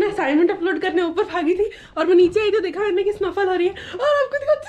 अपना assignment upload करने ऊपर भागी थी और मैं नीचे आई तो देखा मैंने कि स्नफल हो रही है और आपको देखो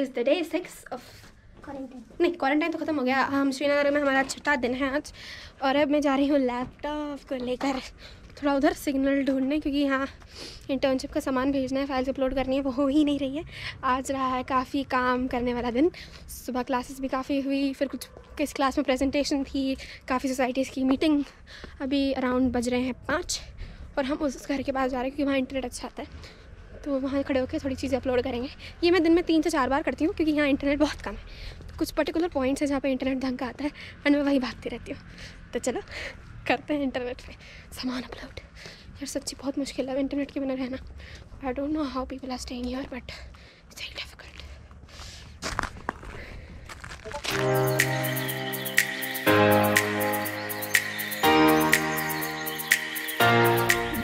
is the day six of quarantine नहीं क्वारंटाइन तो ख़त्म हो गया। हम श्रीनगर में हमारा छठा दिन है आज। और अब मैं जा रही हूँ लैपटॉप को लेकर थोड़ा उधर सिग्नल ढूँढने क्योंकि यहाँ इंटर्नशिप का सामान भेजना है फाइल्स अपलोड करनी है वो हो ही नहीं रही है। आज रहा है काफ़ी काम करने वाला दिन। सुबह क्लासेस भी काफ़ी हुई फिर कुछ किस क्लास में प्रेजेंटेशन थी काफ़ी सोसाइटीज़ की मीटिंग अभी अराउंड बज रहे हैं पाँच। और हम उस घर के पास जा रहे हैं क्योंकि वहाँ इंटरनेट अच्छा आता है। तो वहाँ खड़े होकर थोड़ी चीज़ें अपलोड करेंगे। ये मैं दिन में तीन से चार बार करती हूँ क्योंकि यहाँ इंटरनेट बहुत कम है। तो कुछ पर्टिकुलर पॉइंट्स है जहाँ पे इंटरनेट ढंग का आता है एंड मैं वही भागती रहती हूँ। तो चलो, करते हैं इंटरनेट पे। सामान अपलोड यार सच्ची बहुत मुश्किल है इंटरनेट के बिना रहना। I don't know how people are staying here but it's difficult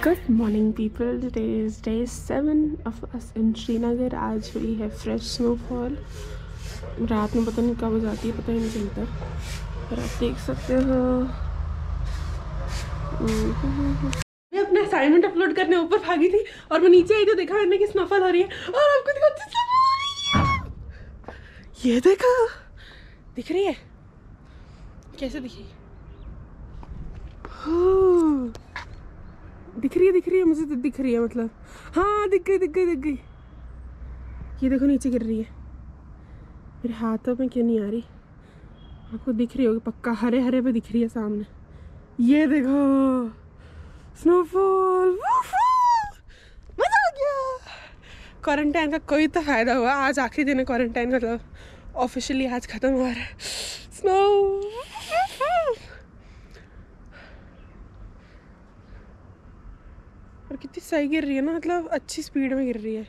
good morning people today is day seven of us in Srinagar आज हुई है फ्रेश स्नोफॉल रात में पता नहीं कब हो जाती है, पता ही नहीं चलता। और आप देख सकते हो। मैं अपना असाइनमेंट अपलोड करने ऊपर भागी थी और मैं नीचे आई तो देखा मैंने कि स्नोफॉल हो रही है। और आपको देखो रही है। ये देखा। दिख रही है? कैसे दिखी। दिख रही है, दिख रही है, मुझे तो दिख रही है मतलब। हाँ दिख गई दिख गई दिख गई। ये देखो, नीचे गिर रही है। मेरे हाथों में क्यों नहीं आ रही? आपको दिख रही होगी, पक्का। हरे हरे पे दिख रही है सामने। ये देखो। स्नोफॉल मज़ा आ गया। क्वारंटाइन का कोई तो फ़ायदा हुआ। आज आखिरी दिन है क्वारंटाइन मतलब। ऑफिशियली आज खत्म हुआ है। स्नो और कितनी सही गिर रही है ना मतलब अच्छी स्पीड में गिर रही है।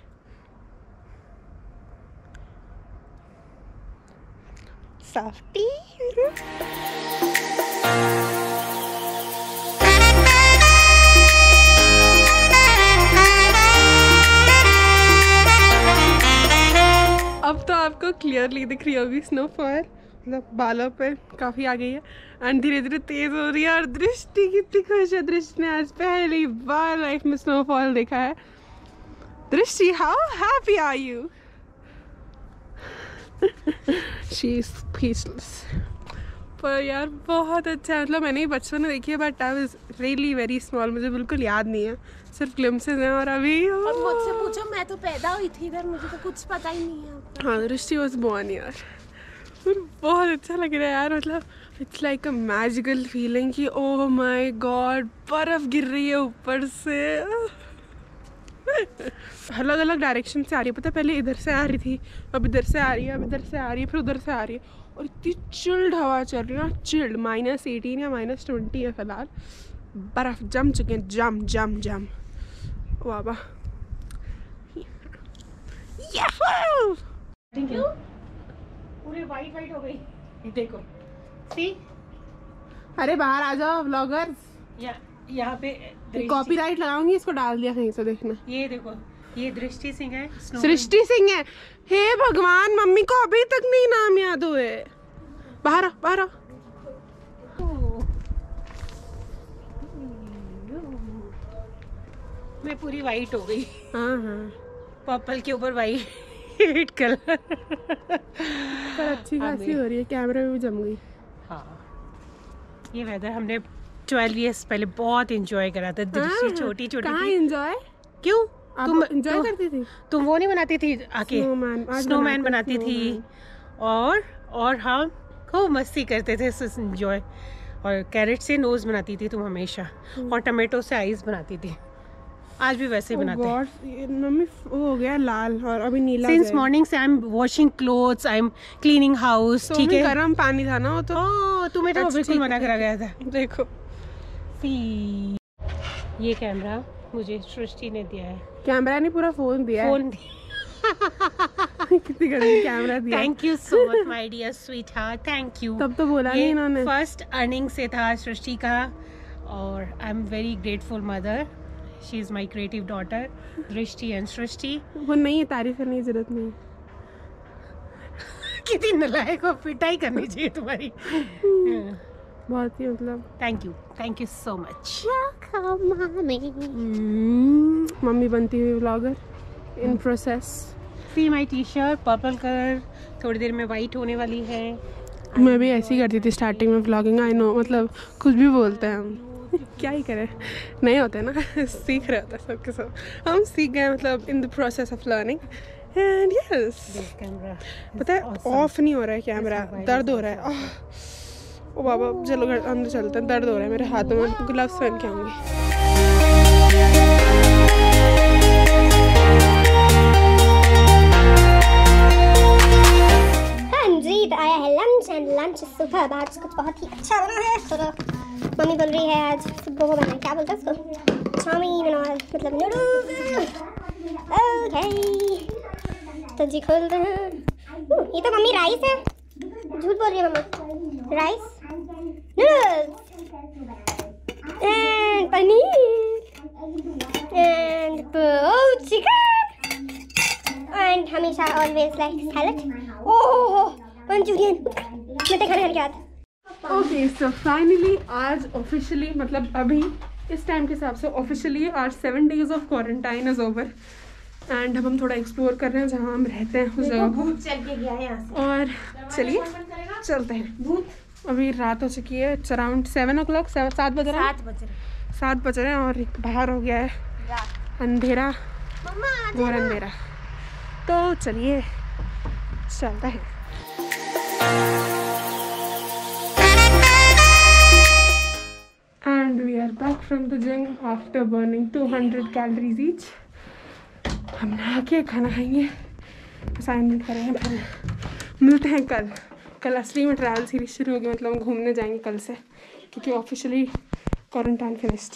सॉफ्टी अब तो आपको क्लियरली दिख रही होगी स्नोफॉल मतलब बालों पे काफ़ी आ गई है। एंड धीरे धीरे तेज हो रही है और दृष्टि कितनी खुश है। दृष्टि ने आज पहली बार लाइफ में स्नोफॉल देखा है। Drishti how happy are you she is speechless पर यार बहुत अच्छा है। मतलब मैंने ही बचपन में देखी है but I was really very small मुझे बिल्कुल याद नहीं है। सिर्फ़ ग्लिम्सेस हैं और अभी और मुझसे पूछो मैं तो पैदा हुई थी इधर मुझे तो कुछ पता ही नहीं है। हाँ दृष्टि वॉज़ बोर्न यार और बहुत अच्छा लग रहा है यार मतलब it's like a magical feeling कि ओह माय गॉड बर्फ़ गिर रही है ऊपर से। अलग अलग डायरेक्शन से आ रही है। पता पहले इधर से आ रही थी, अब इधर से आ रही है, अब इधर से आ रही है, फिर उधर से आ रही है। और इतनी चिल्ड हवा चल रही है चिल्ड माइनस एटीन या माइनस ट्वेंटी है फ़िलहाल। बर्फ़ जम चुके हैं, जम जम जम। वाह वाह! पूरे वाइट वाइट हो गई। देखो। सी अरे बाहर आ जाओ ब्लॉगर्स यहाँ पे कॉपीराइट लगाऊँगी इसको डाल दिया कहीं से देखना। ये देखो ये दृष्टि सिंह है सृष्टि सिंह है। हे भगवान मम्मी को अभी तक नहीं नाम याद हुए। बाहर आओ बाहर आओ। मैं पूरी वाइट हो गई। हाँ हाँ। पर्पल के ऊपर वाइट कलर पर अच्छी खासी हो रही है कैमरे में भी जम गई। हाँ। ये वेदर हमने ट्वेल्व ईयर्स पहले बहुत एंजॉय करा था दृष्टि छोटी छोटी एंजॉय क्यों? तुम एंजॉय करती थी? तुम वो नहीं बनाती थी आके? स्नोमैन बनाती थी और और हम खूब मस्ती करते थे एंजॉय और कैरेट से नोज़ बनाती थी तुम हमेशा। हम्म। और टमाटो से आइस बनाती थी। आज भी वैसे ही बनाते हैं। ये मम्मी वो हो गया लाल और अभी नीला सिंस मॉर्निंग से I am washing clothes I am cleaning house तो ठीक है? गर्म पानी था ना वो तो। तुम्हें तो अच्छा, बिल्कुल मना करा गया था। देखो। सी ये कैमरा मुझे सृष्टि ने दिया है। कैमरा ने पूरा फ़ोन दिया है। फ़ोन कितनी गंदी कैमरा दिया। Thank you so much my dear sweetheart thank you तब तो बोला नहीं इन्होंने। फ़र्स्ट अर्निंग से था सृष्टि का और I am very grateful mother she is my creative daughter Drishti and Srishti वो नहीं है तारीफ़ करने की ज़रूरत नहीं कितनी नलायक और पिटाई करनी चाहिए तुम्हारी। बहुत ही मतलब। Thank you thank you so much mummy बनती हुई blogger in process see my T shirt purple colour थोड़ी देर में वाइट होने वाली है। मैं भी ऐसी करती थी स्टार्टिंग में ब्लॉगिंग आई नो मतलब कुछ भी बोलते हैं हम। क्या ही करें? नहीं है ना। सीख रहे होता है सबके सब हम सीख गए मतलब in the process of learning and yes पता है ऑफ़ नहीं हो रहा है कैमरा दर्द हो रहा है। ओ बाबा चलो घर अंदर चलते हैं। दर्द हो रहा है मेरे हाथों में। ग्लव्स पहन के आऊँगी। एंड लंच सुबह आज कुछ बहुत ही अच्छा बना है। तो मम्मी बोल रही है आज सुबह को बना क्या बोलते हैं उसको? चाउमीन और मतलब नूडल्स ओके तो जी खोलते हैं। हम्म, ये तो मम्मी राइस है। झूठ बोल रही है मम्मा। Rice noodles and paneer and chicken and हमेशा always like salad oh Manchurian मैं तो खाने के बाद ओके सो फाइनली आज ऑफिशियली मतलब अभी इस टाइम के हिसाब से ऑफिशियली आज seven days of quarantine is over and अब हम थोड़ा एक्सप्लोर कर रहे हैं जहाँ हम रहते हैं उस जगह को। के और चलिए चलते हैं। अभी रात हो चुकी है it's around seven o'clock सात बज रहे हैं। सात बज रहे सात बज रहे हैं और बाहर हो गया है। अंधेरा। घोर अंधेरा। तो चलिए चलता है। From the gym after burning 200 calories each. हम नहा के खाना खाएँगे। असाइनमेंट करेंगे फिर मिलते हैं कल। कल असली में ट्रैवल सीरीज़ शुरू होगी मतलब हम घूमने जाएँगे कल से क्योंकि ऑफिशियली क्वारंटाइन फिनिश्ड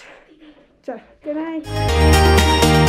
चल गुड नाइट